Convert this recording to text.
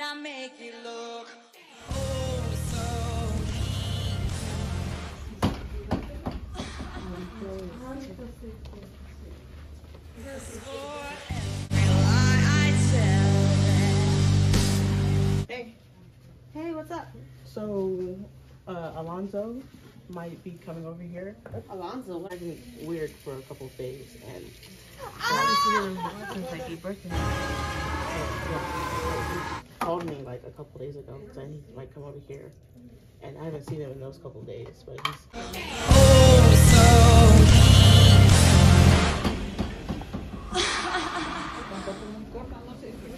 and I make it look oh so Hey. Hey, what's up? So, uh, Alonzo might be coming over here. Alonzo, weird for a couple days, and ah! Kentucky birthday. a couple days ago, so he might come over here. And I haven't seen him in those couple days, but he's.